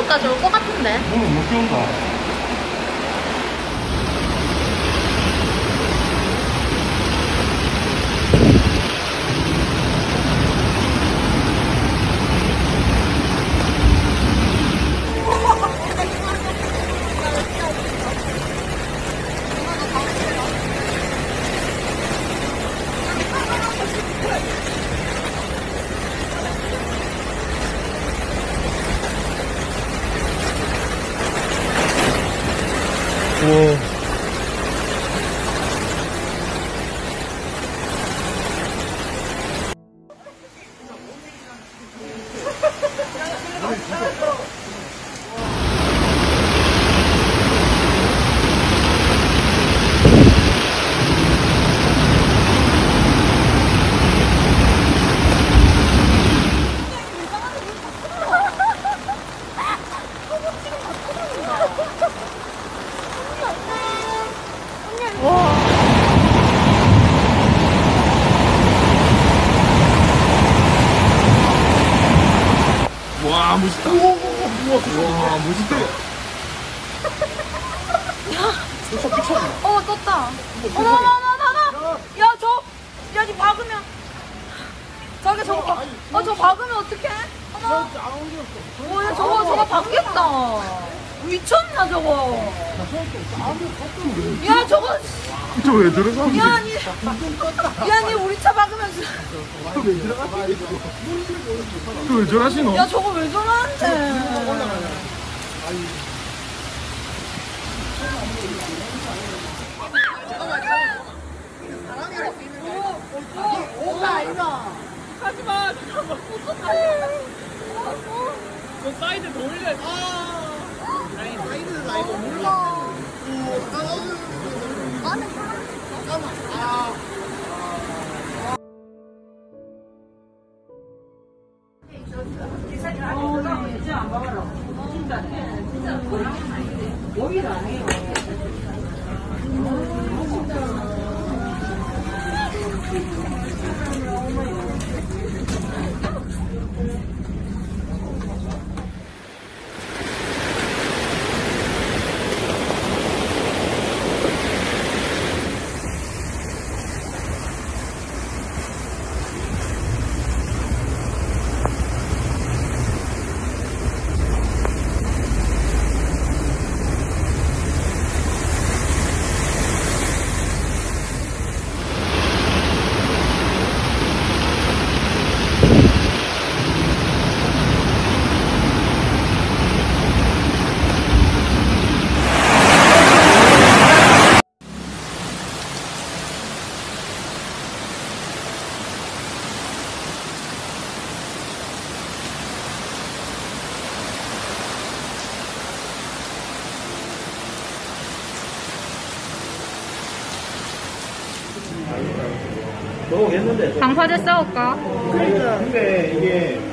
6kg까지 올 것 같은데. 오늘 못 키운다. 우와. 와, 멋있다. 우와, 우와, 멋있다. 어, 떴다. 어머, 어머, 어머, 어머. 야, 저, 야, 니 박으면. 자기 저거 박, 어, 저 박으면 어떡해? 어머. 어, 야, 저거, 저거 박겠다. 미쳤나, 저거. 야, 저거. 저왜 들어가? 야, 니. 야, 니 우리 차 박으면서. 왜 저러시노? 야, 저거 왜 저러는데? 여기가 아니에요. 방파제 싸울까? 근데 이게 오.